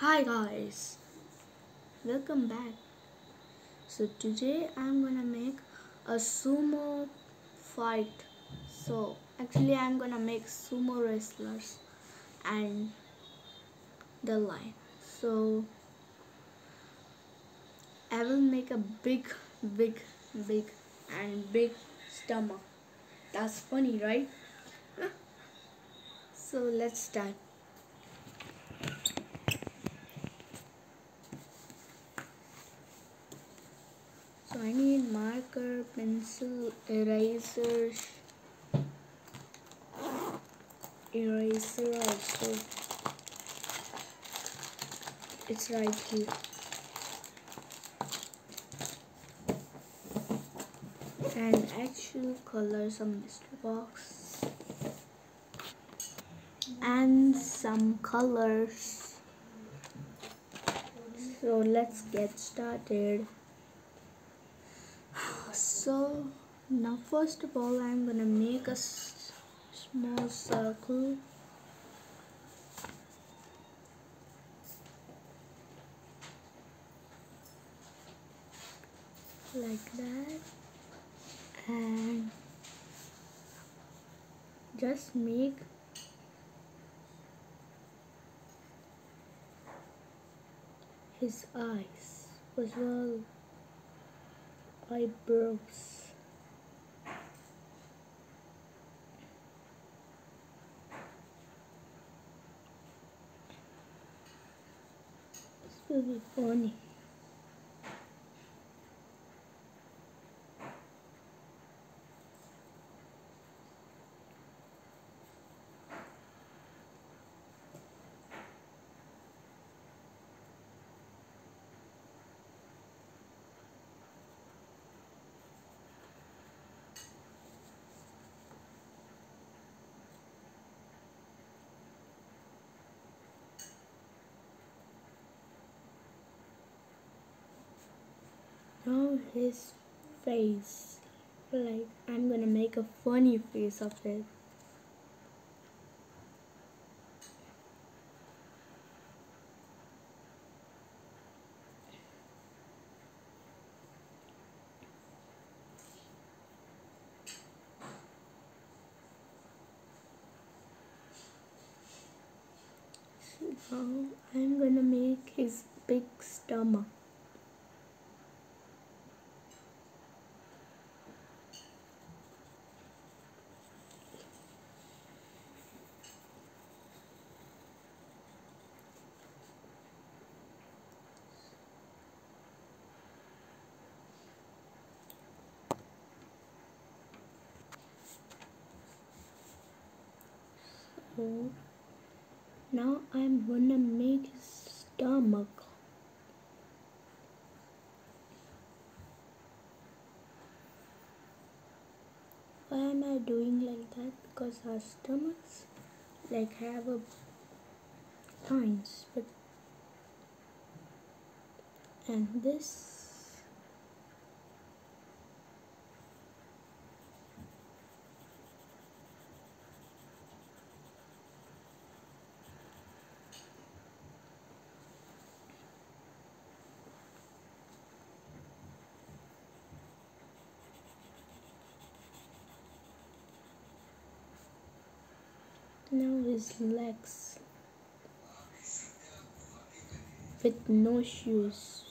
Hi guys, welcome back. So today I'm gonna make a sumo fight. So actually I'm gonna make sumo wrestlers and the line. So I will make a big, big, big and big stomach. That's funny, right? so let's start. So I need marker, pencil, eraser, eraser also. It's right here. And actual colors on Mr. Box. And some colors. So let's get started so now first of all I'm gonna make a small circle. Like that. And just make his eyes. As well eyebrows. This will be funny. Now his face. Like I'm gonna make a funny face of it. Now I'm gonna make his big stomach. So now I'm gonna make stomach. Why am I doing like that? Because our stomachs like have a lines, but and this now his legs with no shoes.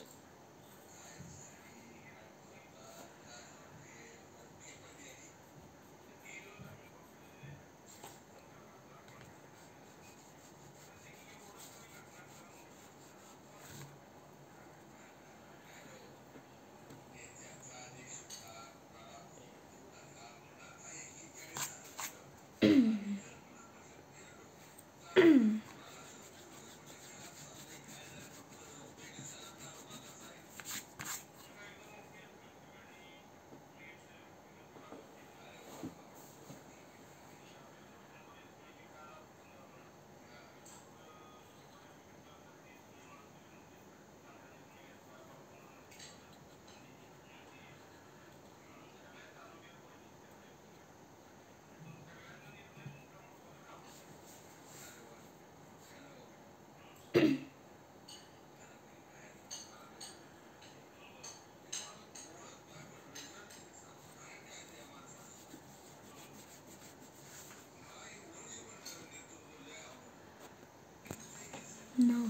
Hmm.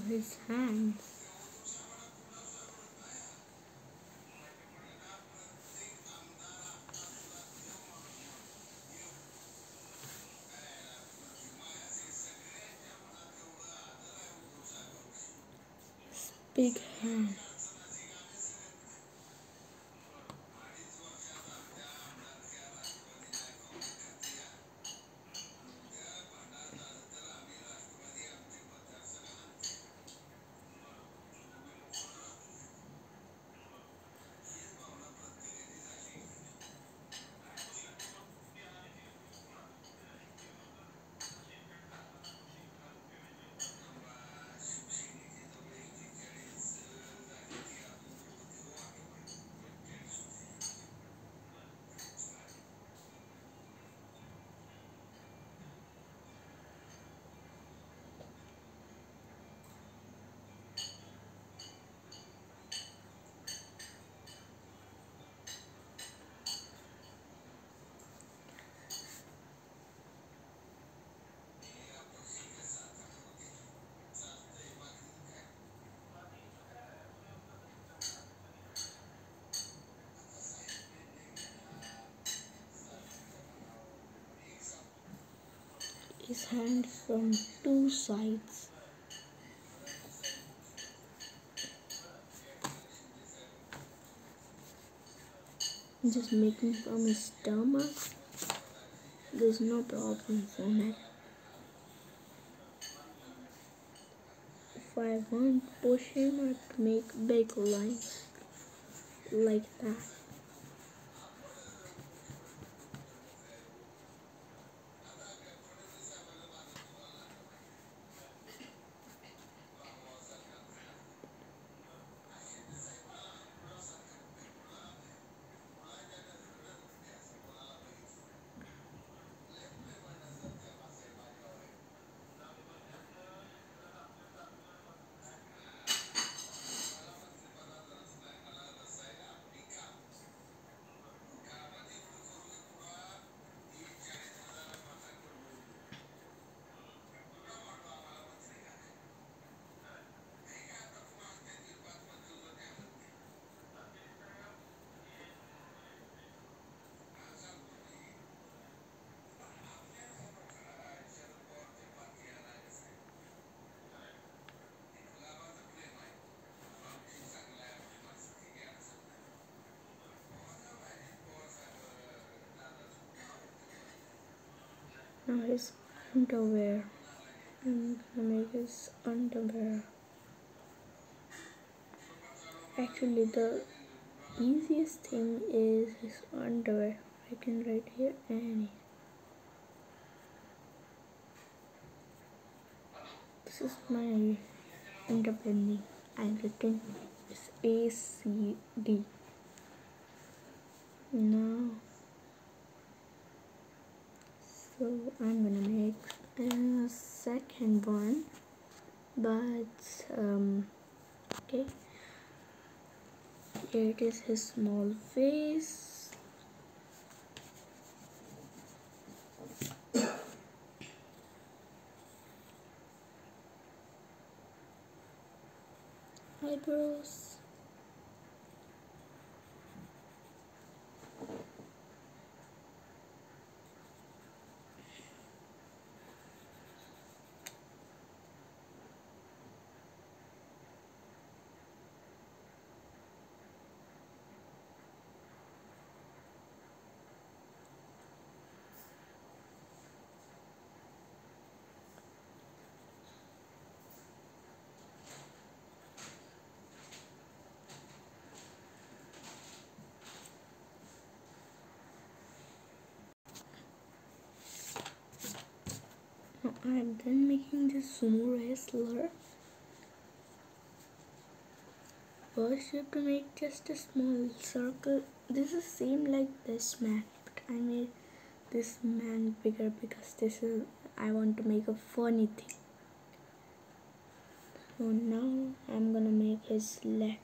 his hands. Big hand. His hand from two sides. Just making from his stomach. There's no problem for me. If I want push him, I make big lines like that. Now his underwear. I'm gonna make his underwear. Actually, the easiest thing is his underwear. I can write here any. This is my underwear. I've written is A C D. Now so I'm gonna make a second one but um okay. Here it is his small face. Eyebrows Now I'm done making this sumo wrestler. First you have to make just a small circle. This is same like this man, but I made this man bigger because this is I want to make a funny thing. So now I'm gonna make his leg.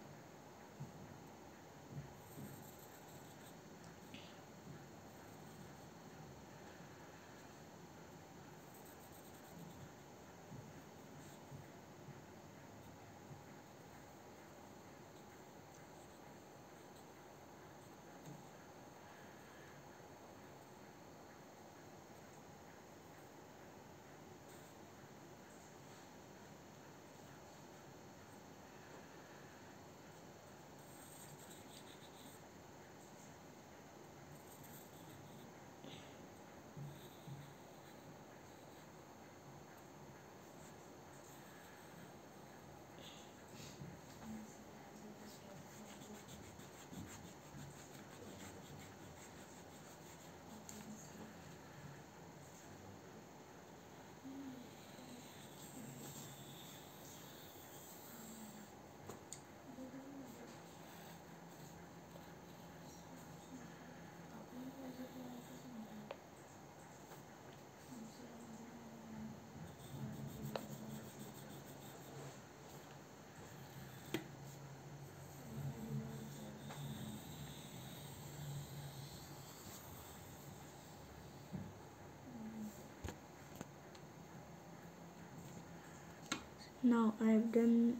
Now I have done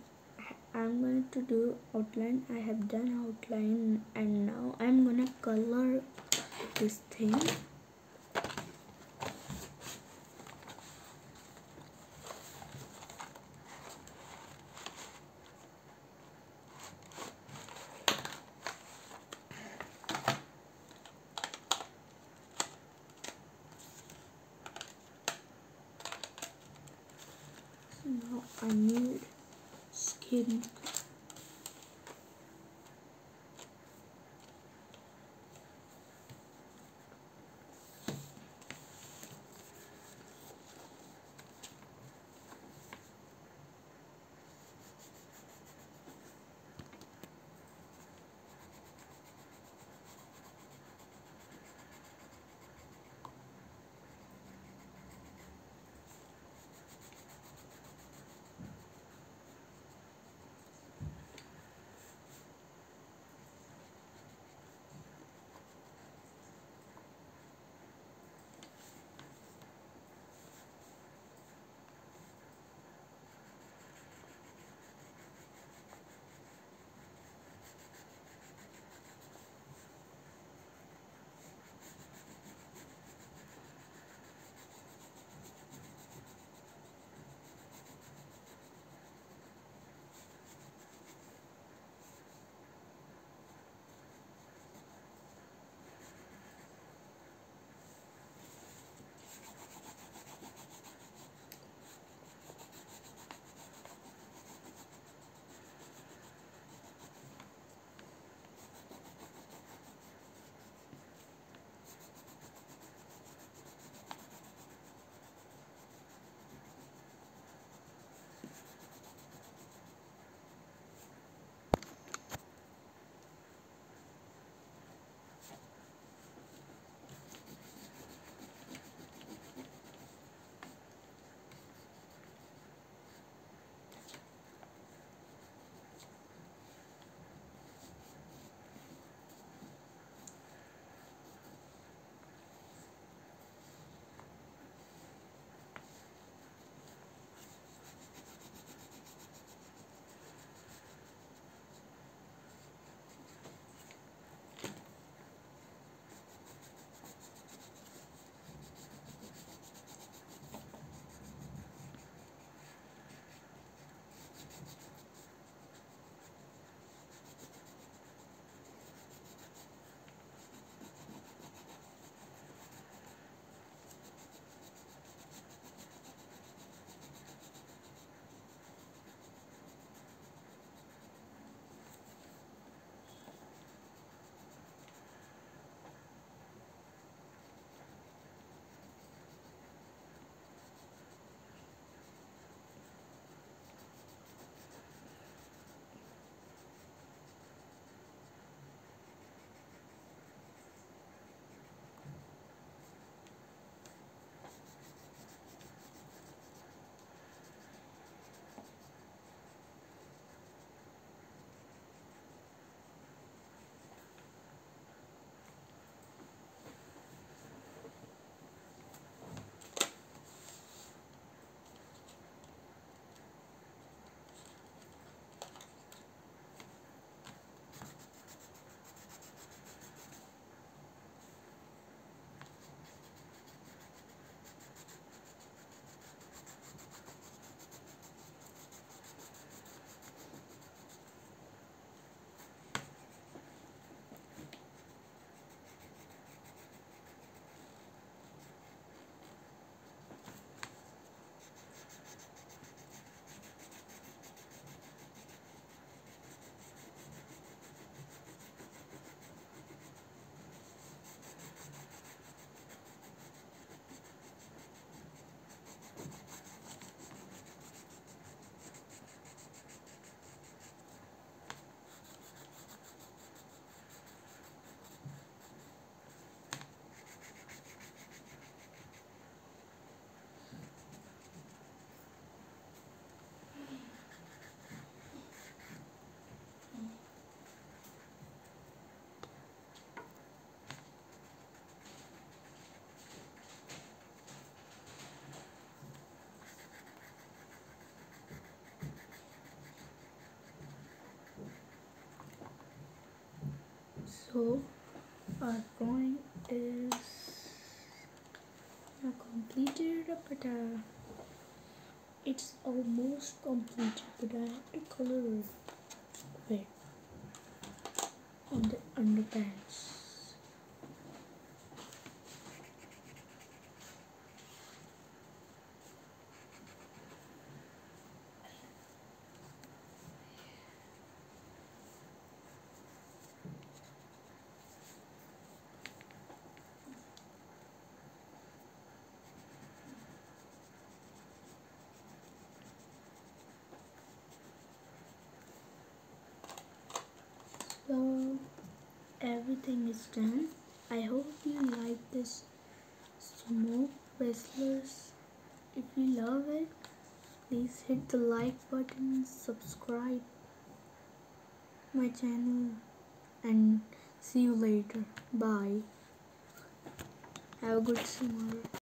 I'm going to do outline. I have done outline and now I'm gonna color this thing so our drawing is completed but uh, it's almost completed but I have to color it on the underpants so everything is done. I hope you like this sumo wrestlers. If you love it please hit the like button subscribe my channel and see you later. Bye. Have a good summer